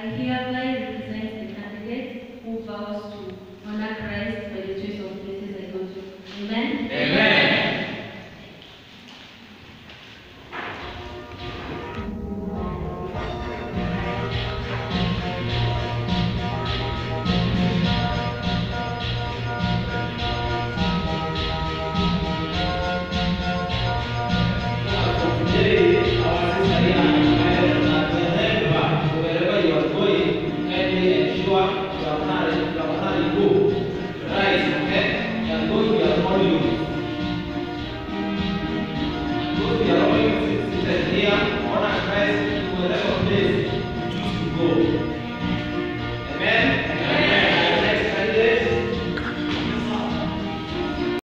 I hereby represent Yeah.